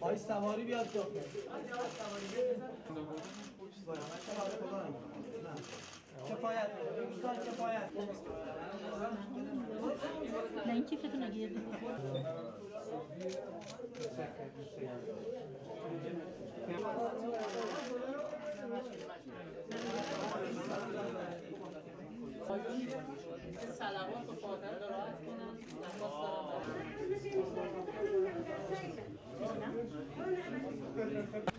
آقای سواری بیاد داخل کفایت. دوستان کفایت. نه این کیفتون اگه یه دونه.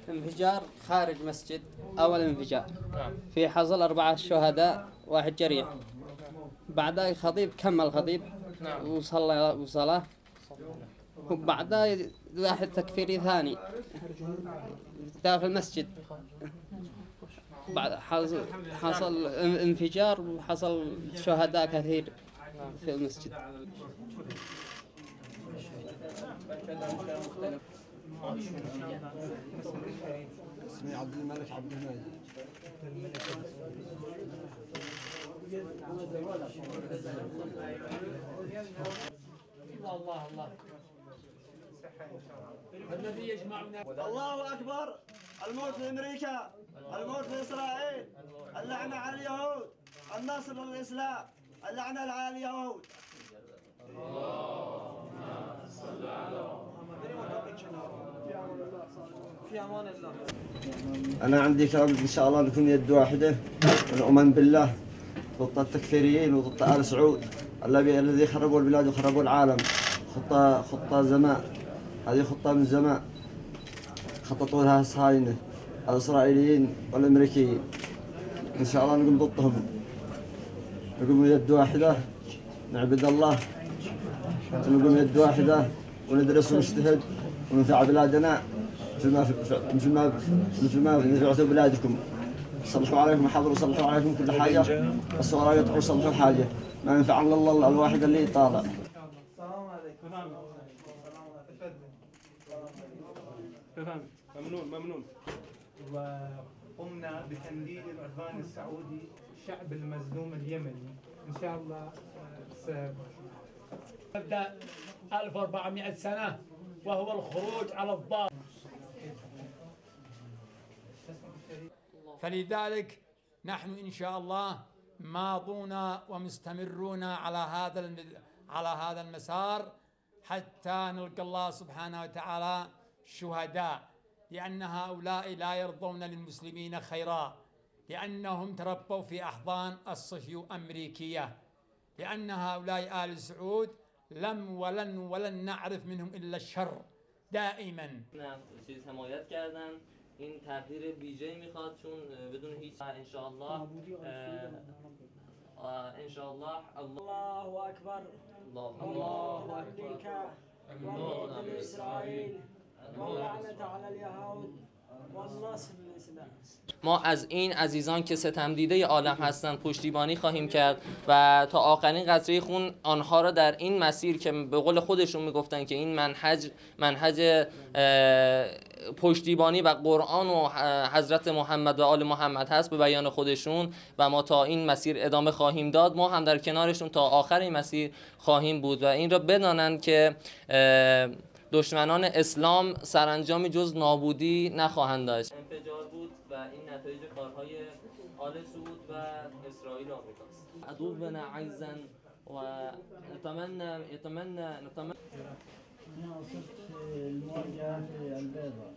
انفجار خارج مسجد أول انفجار. في حصل أربعة شهداء واحد جريح. بعدها خطيب كمل خطيب وصلى وصلاة وبعدها واحد تكفيري ثاني. داخل المسجد. بعد حصل حصل انفجار وحصل شهداء كثير في المسجد. اسمي عبد الملك عبد الملك الله أكبر. الموت لامريكا الموت لاسرائيل اللعنة على اليهود النصر للإسلام اللعنة على اليهود. أنا عندي كلام إن شاء الله نكون يد واحدة. ونؤمن بالله. ضد التكفيريين وضد آل سعود. الذي خربوا البلاد وخربوا العالم. خطه خطة زمان هذه خطة من زمان خططوا لها الصهاينه الإسرائيليين والأمريكيين. إن شاء الله نقوم ضدهم. نقوم يد واحدة. نعبد الله. نقوم يد واحدة. وندرس ونجتهد وننفع بلادنا مثل ما مثل ما مثل ما نفعتوا بلادكم. صلحوا عليكم حضروا صلحوا عليكم كل حاجة. بس ولا يطلعوا صلحوا حاجة ما ينفع إلا الله الواحد اللي يطالع السلام عليكم تفضل ممنون ممنون. وقمنا بتنديد العدوان السعودي الشعب المظلوم اليمني. إن شاء الله آه، تبدأ 1400 سنة وهو الخروج على الضال فلذلك نحن إن شاء الله ماضون ومستمرون على هذا على هذا المسار حتى نلقى الله سبحانه وتعالى شهداء لأن هؤلاء لا يرضون للمسلمين خيرا لأنهم تربوا في أحضان الصهيو أمريكية لأن هؤلاء آل سعود لم ولن ولن نعرف منهم إلا الشر دائما چیز حمایت کردن این تغییر ویژه میخواد چون آه، بدون هیچ انشاءالله انشاءالله الله الله اكبر الله الله والموت لاسرائيل واللعنه على اليهود ما از این عزیزان که ستم دیده عالم هستند پشتیبانی خواهیم کرد و تا آخرین قطره خون آنها را در این مسیر که به قول خودشون می‌گفتن که این منهج منهج پشتیبانی و قرآن و حضرت محمد و آل محمد هست به بیان خودشون و ما تا این مسیر ادامه خواهیم داد ما هم در کنارشون تا آخر این مسیر خواهیم بود و این را بدانند که دشمنان اسلام سرانجامی جز نابودی نخواهند داشت. انفجار بود و این نتایج کارهای آل سعود و اسرائیل و آمریکاست. عدونا عزا و نتمنى نتمنى في البيضاء